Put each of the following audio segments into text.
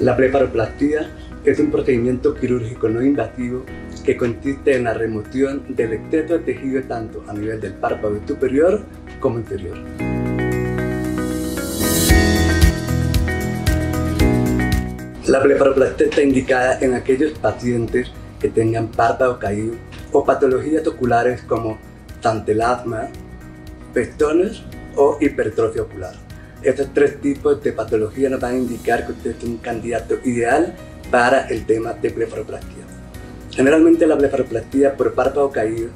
La blefaroplastia es un procedimiento quirúrgico no invasivo que consiste en la remoción del exceso de tejido tanto a nivel del párpado superior como inferior. La blefaroplastia está indicada en aquellos pacientes que tengan párpado caído o patologías oculares como tantelasma, pestones o hipertrofia ocular. Estos tres tipos de patología nos van a indicar que usted es un candidato ideal para el tema de blefaroplastia. Generalmente la blefaroplastia por párpado caído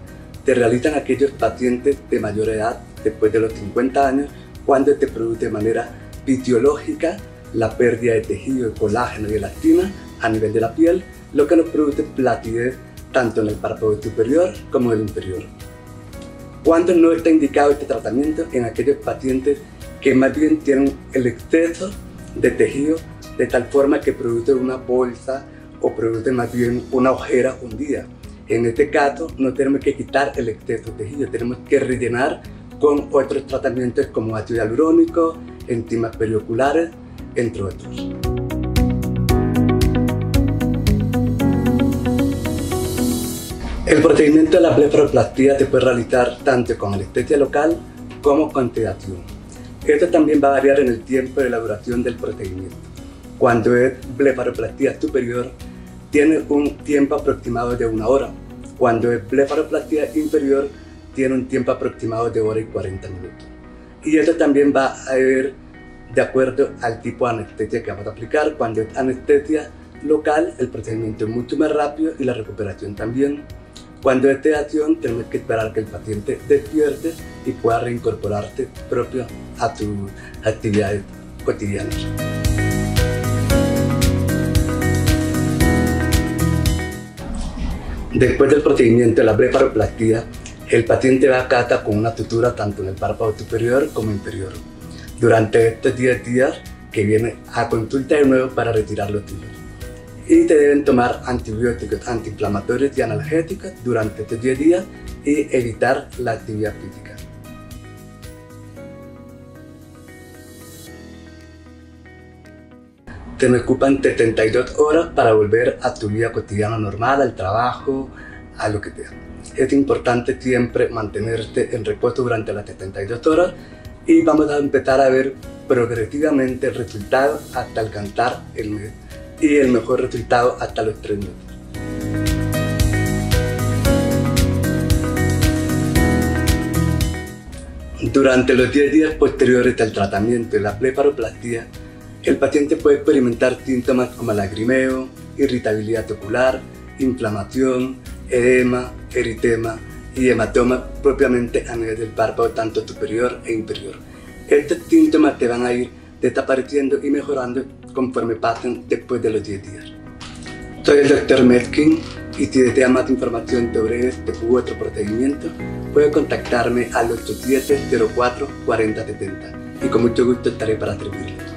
se realizan aquellos pacientes de mayor edad, después de los 50 años, cuando se produce de manera fisiológica la pérdida de tejido, de colágeno y elastina a nivel de la piel, lo que nos produce platidez tanto en el párpado superior como en el inferior. Cuando no está indicado este tratamiento en aquellos pacientes que más bien tienen el exceso de tejido de tal forma que produce una bolsa o produce más bien una ojera hundida. En este caso no tenemos que quitar el exceso de tejido, tenemos que rellenar con otros tratamientos como ácido hialurónico, enzimas perioculares, entre otros. El procedimiento de la blefaroplastia se puede realizar tanto con anestesia local como con sedación. Esto también va a variar en el tiempo de la duración del procedimiento. Cuando es blefaroplastia superior, tiene un tiempo aproximado de una hora. Cuando es blefaroplastia inferior, tiene un tiempo aproximado de hora y 40 minutos. Y esto también va a ir de acuerdo al tipo de anestesia que vamos a aplicar. Cuando es anestesia local, el procedimiento es mucho más rápido y la recuperación también. Cuando es sedación, tenemos que esperar que el paciente despierte y pueda reincorporarse propio a sus actividades cotidianas. Después del procedimiento de la blefaroplastia, el paciente va a casa con una tutura tanto en el párpado superior como inferior. Durante estos 10 días que viene a consulta de nuevo para retirar los tumores. Y te deben tomar antibióticos antiinflamatorios y analgésicos durante estos 10 días y evitar la actividad física. te me ocupan 72 horas para volver a tu vida cotidiana normal, al trabajo, a lo que sea. Es importante siempre mantenerte en reposo durante las 72 horas y vamos a empezar a ver progresivamente el resultado hasta alcanzar el mes y el mejor resultado hasta los 3 meses. Durante los 10 días posteriores al tratamiento de la blefaroplastia, el paciente puede experimentar síntomas como lagrimeo, irritabilidad ocular, inflamación, edema, eritema y hematoma propiamente a nivel del párpado tanto superior e inferior. Estos síntomas te van a ir desapareciendo y mejorando conforme pasen después de los 10 días. Soy el Dr. Metkin y si desea más información sobre este u otro procedimiento, puede contactarme al 8704 4070 y con mucho gusto estaré para servirle.